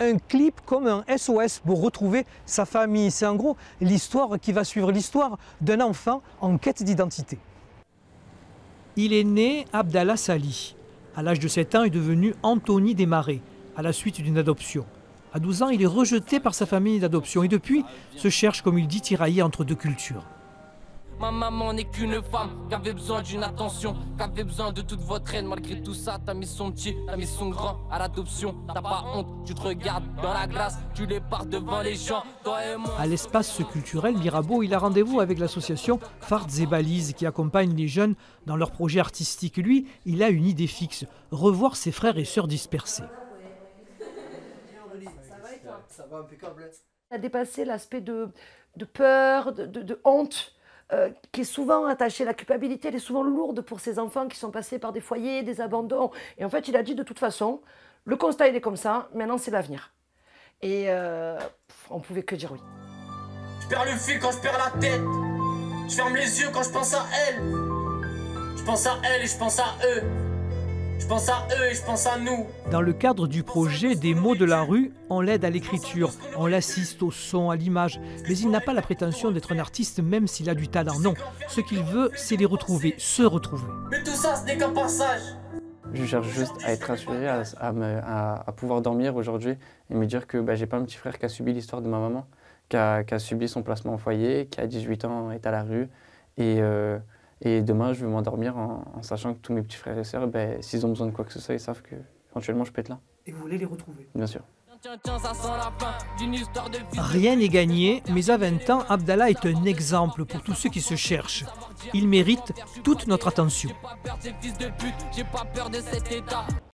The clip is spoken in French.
un clip comme un SOS pour retrouver sa famille. C'est en gros l'histoire qui va suivre l'histoire d'un enfant en quête d'identité. Il est né Abdallah Sali. À l'âge de 7 ans, il est devenu Anthony Desmarais, à la suite d'une adoption. À 12 ans, il est rejeté par sa famille d'adoption et depuis se cherche, comme il dit, tiraillé entre deux cultures. Ma maman n'est qu'une femme qui avait besoin d'une attention, qui avait besoin de toute votre aide. Malgré tout ça, t'as mis son petit, t'as mis son grand à l'adoption. T'as pas honte, tu te regardes dans la glace, tu les pars devant les gens. Toi et moi. À l'espace culturel Mirabeau, il a rendez-vous avec l'association Farts et Balises qui accompagne les jeunes dans leurs projets artistiques. Lui, il a une idée fixe revoir ses frères et sœurs dispersés. Ça va impeccable. a dépassé l'aspect de, de peur, de, de- de honte, euh, qui est souvent attaché. La culpabilité, elle est souvent lourde pour ces enfants qui sont passés par des foyers, des abandons. Et en fait, il a dit de toute façon, le constat, il est comme ça, maintenant, c'est l'avenir. Et euh, on pouvait que dire oui. Je perds le fil quand je perds la tête. Je ferme les yeux quand je pense à elle. Je pense à elle et je pense à eux. Je pense à eux et je pense à nous. Dans le cadre du projet Des mots de la rue, on l'aide à l'écriture, on l'assiste au son, à l'image, mais il n'a pas la prétention d'être un artiste même s'il a du talent. Non, ce qu'il veut, c'est les retrouver, se retrouver. Mais tout ça, ce n'est qu'un passage. Je cherche juste à être rassuré, à, à me- à- à pouvoir dormir aujourd'hui et me dire que bah, j'ai pas un petit frère qui a subi l'histoire de ma maman, qui a, qui a subi son placement au foyer, qui a 18 ans est à la rue. Et, euh, et demain, je vais m'endormir en, en sachant que tous mes petits frères et sœurs, ben, s'ils ont besoin de quoi que ce soit, ils savent que éventuellement je peux être là, Et vous voulez les retrouver? Bien sûr. Tiens, tiens, ça sent la fin d'une histoire de fils. Rien n'est gagné, mais à 20 ans, Abdallah est un exemple pour tous ceux qui se cherchent. Il mérite toute notre attention.